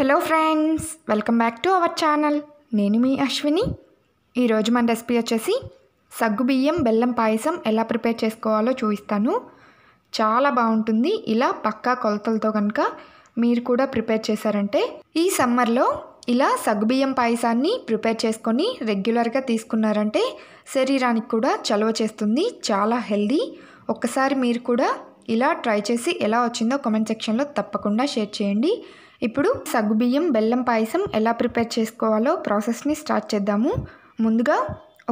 Hello friends welcome back to our channel నేను మీ అశ్విని. ఈరోజు మన రెసిపీ వచ్చేసి సగ్గుబియ్యం బెల్లం పాయసం ఎలా ప్రిపేర్ చేసుకోవాలో చూపిస్తాను. చాలా బాగుంటుంది. ఇలా పక్కా కొలతలతో కనుక మీరు కూడా ప్రిపేర్ చేశారంటే ఈ సమ్మర్లో ఇలా సగ్గుబియ్యం పాయసాన్ని ప్రిపేర్ చేసుకొని రెగ్యులర్గా తీసుకున్నారంటే శరీరానికి కూడా చలవ చేస్తుంది. చాలా హెల్దీ. ఒక్కసారి మీరు కూడా ఇలా ట్రై చేసి ఎలా వచ్చిందో కామెంట్ సెక్షన్లో తప్పకుండా షేర్ చేయండి. ఇప్పుడు సగ్గుబియ్యం బెల్లం పాయసం ఎలా ప్రిపేర్ చేసుకోవాలో ప్రాసెస్ని స్టార్ట్ చేద్దాము. ముందుగా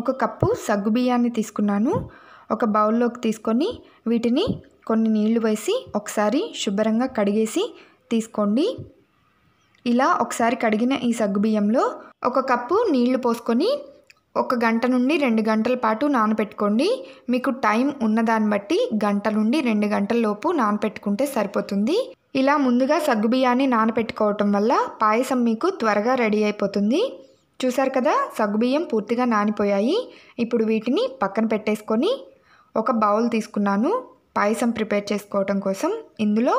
ఒక కప్పు సగ్గుబియ్యాన్ని తీసుకున్నాను. ఒక బౌల్లోకి తీసుకొని వీటిని కొన్ని నీళ్ళు వేసి ఒకసారి శుభ్రంగా కడిగేసి తీసుకోండి. ఇలా ఒకసారి కడిగిన ఈ సగ్గుబియ్యంలో ఒక కప్పు నీళ్ళు పోసుకొని ఒక గంట నుండి రెండు గంటల పాటు నానబెట్టుకోండి మీకు టైం ఉన్నదాన్ని బట్టి గంట నుండి రెండు గంటల లోపు నానబెట్టుకుంటే సరిపోతుంది. ఇలా ముందుగా సగ్గుబియ్యాన్ని నానబెట్టుకోవటం వల్ల పాయసం మీకు త్వరగా రెడీ అయిపోతుంది. చూసారు కదా సగ్గుబియ్యం పూర్తిగా నానిపోయాయి. ఇప్పుడు వీటిని పక్కన పెట్టేసుకొని ఒక బౌల్ తీసుకున్నాను. పాయసం ప్రిపేర్ చేసుకోవటం కోసం. ఇందులో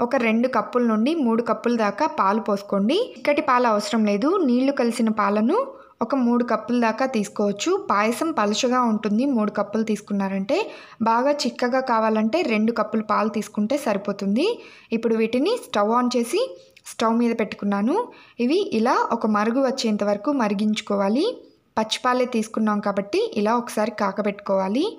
ఒక రెండు కప్పుల నుండి మూడు కప్పుల దాకా పాలు పోసుకోండి. ఇక్కటి పాలు అవసరం లేదు. నీళ్ళు కలిసిన పాలను ఒక మూడు కప్పుల దాకా తీసుకోవచ్చు. పాయసం పలుచగా ఉంటుంది. మూడు కప్పులు తీసుకున్నారంటే బాగా చిక్కగా కావాలంటే రెండు కప్పులు పాలు తీసుకుంటే సరిపోతుంది. ఇప్పుడు వీటిని స్టవ్ ఆన్ చేసి స్టవ్ మీద పెట్టుకున్నాను. ఇవి ఇలా ఒక మరుగు వచ్చేంత వరకు మరిగించుకోవాలి. పచ్చిపాలే తీసుకున్నాం కాబట్టి ఇలా ఒకసారి కాకపెట్టుకోవాలి.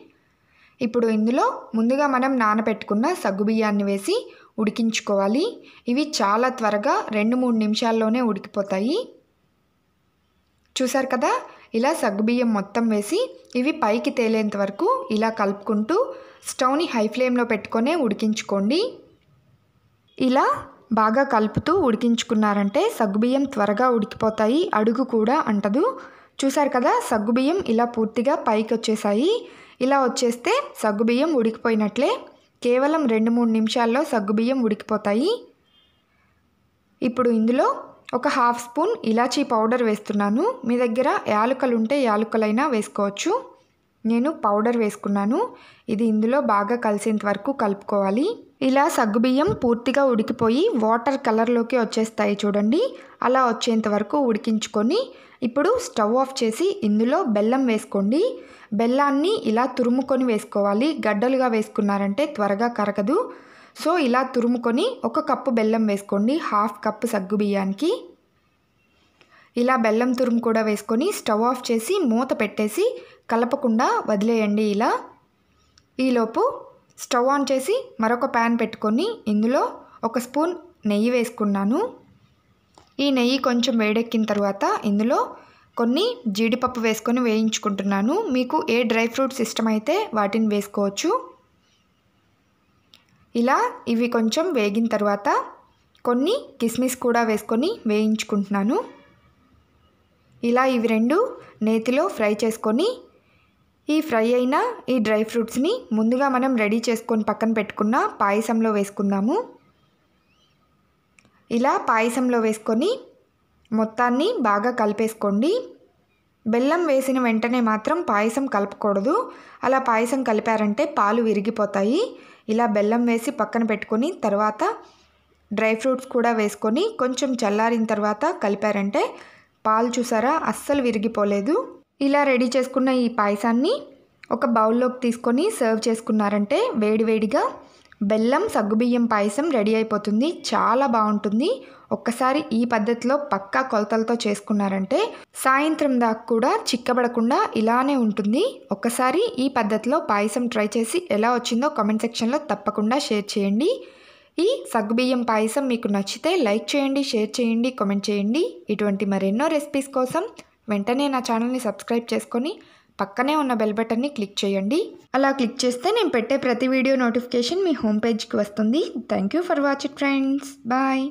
ఇప్పుడు ఇందులో ముందుగా మనం నానబెట్టుకున్న సగ్గుబియ్యాన్ని వేసి ఉడికించుకోవాలి. ఇవి చాలా త్వరగా రెండు మూడు నిమిషాల్లోనే ఉడికిపోతాయి. చూసారు కదా? ఇలా సగ్గుబియ్యం మొత్తం వేసి ఇవి పైకి తేలేంత వరకు ఇలా కలుపుకుంటూ స్టవ్ని హై ఫ్లేమ్లో పెట్టుకొనే ఉడికించుకోండి. ఇలా బాగా కలుపుతూ ఉడికించుకున్నారంటే సగ్గుబియ్యం త్వరగా ఉడికిపోతాయి అడుగు కూడా అంటదు. చూసారు కదా? సగ్గుబియ్యం ఇలా పూర్తిగా పైకి వచ్చేసాయి. ఇలా వచ్చేస్తే సగ్గుబియ్యం ఉడికిపోయినట్లే. కేవలం రెండు మూడు నిమిషాల్లో సగ్గుబియ్యం ఉడికిపోతాయి. ఇప్పుడు ఇందులో ఒక హాఫ్ స్పూన్ ఇలాచీ పౌడర్ వేస్తున్నాను. మీ దగ్గర యాలకులు ఉంటే యాలకులైనా వేసుకోవచ్చు. నేను పౌడర్ వేసుకున్నాను. ఇది ఇందులో బాగా కలిసేంత వరకు కలుపుకోవాలి. ఇలా సగ్గుబియ్యం పూర్తిగా ఉడికిపోయి వాటర్ కలర్లోకి వచ్చేస్తాయి చూడండి. అలా వచ్చేంత వరకు ఉడికించుకొని ఇప్పుడు స్టవ్ ఆఫ్ చేసి ఇందులో బెల్లం వేసుకోండి. బెల్లాన్ని ఇలా తురుముకొని వేసుకోవాలి. గడ్డలుగా వేసుకున్నారంటే త్వరగా కరగదు. సో ఇలా తురుముకొని ఒక కప్పు బెల్లం వేసుకోండి. హాఫ్ కప్పు సగ్గు బియ్యానికి. ఇలా బెల్లం తురుము కూడా వేసుకొని స్టవ్ ఆఫ్ చేసి మూత పెట్టేసి కలపకుండా వదిలేయండి ఇలా. ఈలోపు స్టవ్ ఆన్ చేసి మరొక ప్యాన్ పెట్టుకొని ఇందులో ఒక స్పూన్ నెయ్యి వేసుకున్నాను. ఈ నెయ్యి కొంచెం వేడెక్కిన తర్వాత ఇందులో కొన్ని జీడిపప్పు వేసుకొని వేయించుకుంటున్నాను. మీకు ఏ డ్రై ఫ్రూట్స్ ఇష్టమైతే వాటిని వేసుకోవచ్చు. ఇలా ఇవి కొంచెం వేగిన తర్వాత కొన్ని కిస్మిస్ కూడా వేసుకొని వేయించుకుంటున్నాను. ఇలా ఇవి రెండు నేతిలో ఫ్రై చేసుకొని ఈ ఫ్రై అయిన ఈ డ్రై ఫ్రూట్స్ని ముందుగా మనం రెడీ చేసుకొని పక్కన పెట్టుకున్న పాయసంలో వేసుకుందాము. ఇలా పాయసంలో వేసుకొని మొత్తాన్ని బాగా కలిపేసుకోండి. బెల్లం వేసిన వెంటనే మాత్రం పాయసం కలపకూడదు. అలా పాయసం కలిపారంటే పాలు విరిగిపోతాయి. ఇలా బెల్లం వేసి పక్కన పెట్టుకొని తర్వాత డ్రై ఫ్రూట్స్ కూడా వేసుకొని కొంచెం చల్లారిన తర్వాత కలిపారంటే పాలు చూసారా అస్సలు విరిగిపోలేదు. ఇలా రెడీ చేసుకున్న ఈ పాయసాన్ని ఒక బౌల్లోకి తీసుకొని సర్వ్ చేసుకున్నారంటే వేడివేడిగా బెల్లం సగ్గుబియ్యం పాయసం రెడీ అయిపోతుంది. చాలా బాగుంటుంది. ఒక్కసారి ఈ పద్ధతిలో పక్కా కొలతలతో చేసుకున్నారంటే సాయంత్రం దాకా కూడా చిక్కబడకుండా ఇలానే ఉంటుంది. ఒక్కసారి ఈ పద్ధతిలో పాయసం ట్రై చేసి ఎలా వచ్చిందో కామెంట్ సెక్షన్లో తప్పకుండా షేర్ చేయండి. ఈ సగ్గుబియ్యం పాయసం మీకు నచ్చితే లైక్ చేయండి షేర్ చేయండి కామెంట్ చేయండి. ఇటువంటి మరెన్నో రెసిపీస్ కోసం వెంటనే నా ఛానల్ని సబ్స్క్రైబ్ చేసుకొని పక్కనే ఉన్న బెల్ బటన్ని క్లిక్ చేయండి. అలా క్లిక్ చేస్తే నేను పెట్టే ప్రతి వీడియో నోటిఫికేషన్ మీ హోమ్ పేజ్కి వస్తుంది. Thank you for watch it friends bye